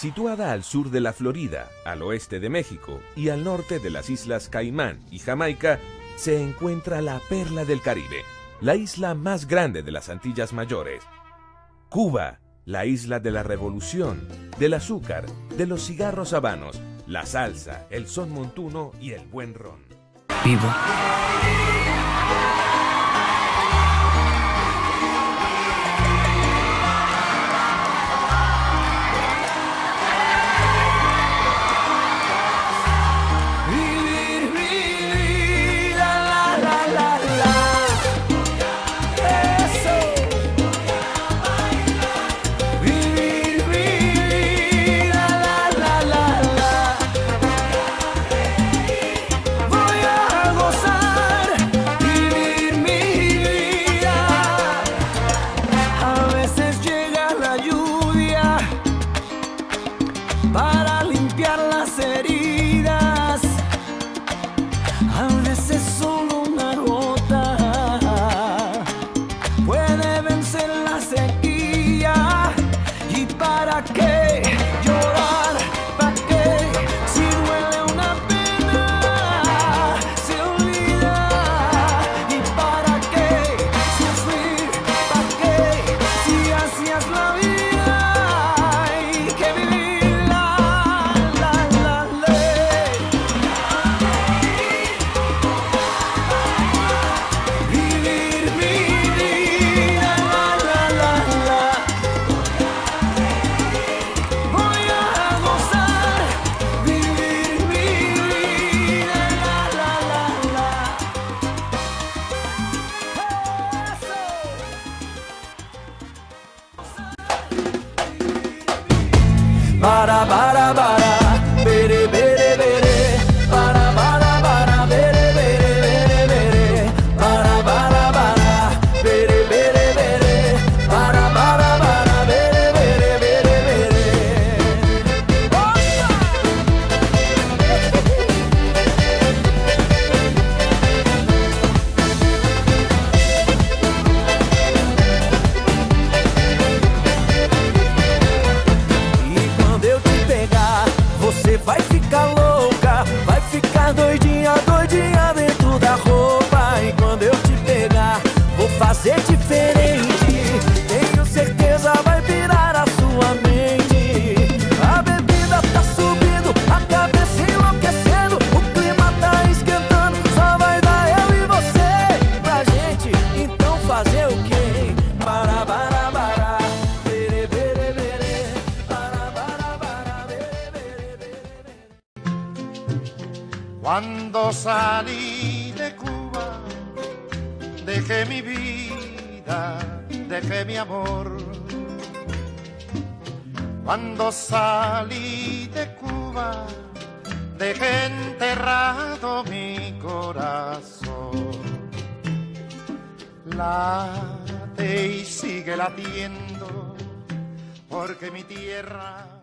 Situada al sur de la Florida, al oeste de México y al norte de las islas Caimán y Jamaica, se encuentra la perla del Caribe, la isla más grande de las Antillas Mayores. Cuba, la isla de la revolución, del azúcar, de los cigarros habanos, la salsa, el son montuno y el buen ron. Vivo. Para, para, para, fazer diferente. Tenho certeza vai virar a sua mente. A bebida tá subindo, a cabeça enlouquecendo, o clima tá esquentando. Só vai dar eu e você pra gente. Então fazer o quê? Para, para, para. Bere, bere, dejé mi vida, dejé mi amor. Cuando salí de Cuba, dejé enterrado mi corazón. Late y sigue latiendo, porque mi tierra